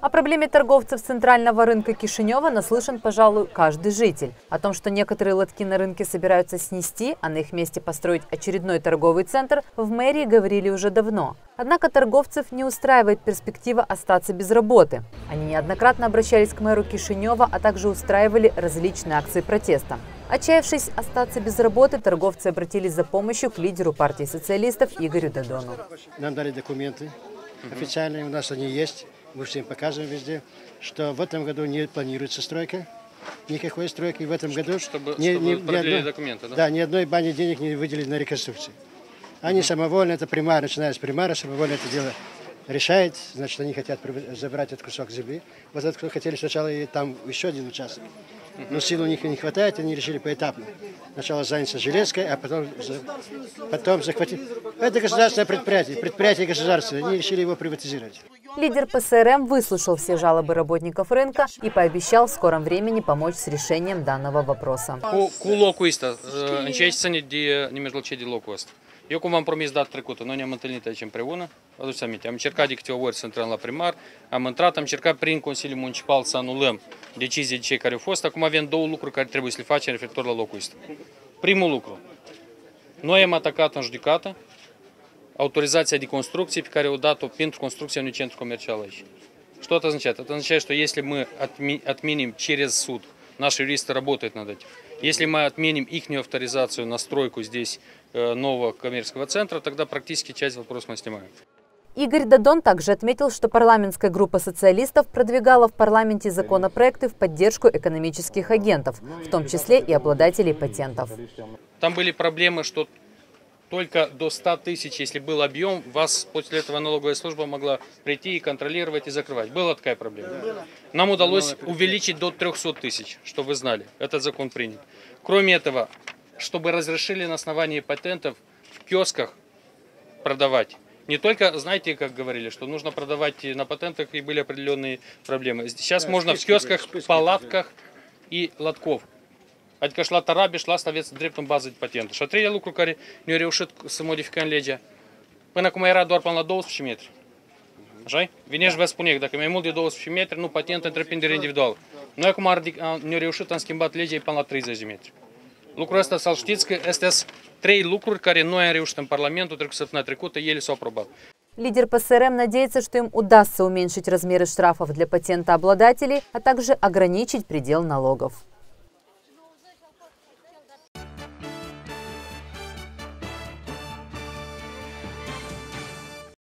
О проблеме торговцев центрального рынка Кишинева наслышан, пожалуй, каждый житель. О том, что некоторые лотки на рынке собираются снести, а на их месте построить очередной торговый центр, в мэрии говорили уже давно. Однако торговцев не устраивает перспектива остаться без работы. Они неоднократно обращались к мэру Кишинева, а также устраивали различные акции протеста. Отчаявшись остаться без работы, торговцы обратились за помощью к лидеру партии социалистов Игорю Дадону. Нам дали документы официальные, у нас они есть мы всем показываем везде, что в этом году не планируется стройка, никакой стройки в этом году. Чтобы, ни, чтобы ни, ни одной, документы, да? Да, ни одной бане денег не выделили на реконструкцию. Они самовольно, это примар, начиная с примара, самовольно это дело решает, значит, они хотят забрать этот кусок земли. Вот этот хотели сначала и там еще один участок. Но сил у них не хватает, они решили поэтапно. Сначала заняться железкой, а потом, потом захватить. Это государственное предприятие, предприятие государственное, они решили его приватизировать. Лидер ПСРМ выслушал все жалобы работников рынка и пообещал в скором времени помочь с решением данного вопроса. Eu cum am promis data trecută, noi ne-am întâlnit aici împreună, aduceți aminte, am încercat de câteva ori să intrăm la primar, am intrat, am încercat prin Consiliul Municipal să anulăm decizii de cei care au fost, acum avem două lucruri care trebuie să le facem referitor la locul ăsta. Primul lucru, noi am atacat în judecată autorizația de construcție pe care o dat-o pentru construcția unui centru comercial aici. Что это означает? Это означает, что если мы отменим через суд, наши юристы работают над этим, если мы отменим их авторизацию на стройку здесь э, нового коммерческого центра, тогда практически часть вопросов мы снимаем. Игорь Дадон также отметил, что парламентская группа социалистов продвигала в парламенте законопроекты в поддержку экономических агентов, в том числе и обладателей патентов. Там были проблемы, что только до 100 тысяч, если был объем, вас после этого налоговая служба могла прийти и контролировать и закрывать. Была такая проблема. Нам удалось увеличить до 300 тысяч, чтобы вы знали. Этот закон принят. Кроме этого, чтобы разрешили на основании патентов в киосках продавать. Не только, знаете, как говорили, что нужно продавать на патентах и были определенные проблемы. Сейчас можно в киосках, палатках и лотков Adică și la Tarabeș, la asta aveți dreptul în bază de patentă. Și a treilea lucru care ne-a reușit să modificăm legea, până acum era doar până la 12 metri. Așa Vine și vă spune că dacă mai mult de 12 metri, nu patent întreprindere individuală. Noi acum ne-am reușit, am schimbat legea până la 30 de metri. Lucrul ăsta, să știți că astea sunt trei lucruri care noi am reușit în Parlamentul trecut săptămâna trecută, ele s-au aprobat. Лидер ПСРМ надеется, что им удастся уменьшить размеры штрафов для патентообладателей, а также ограничить предел налогов.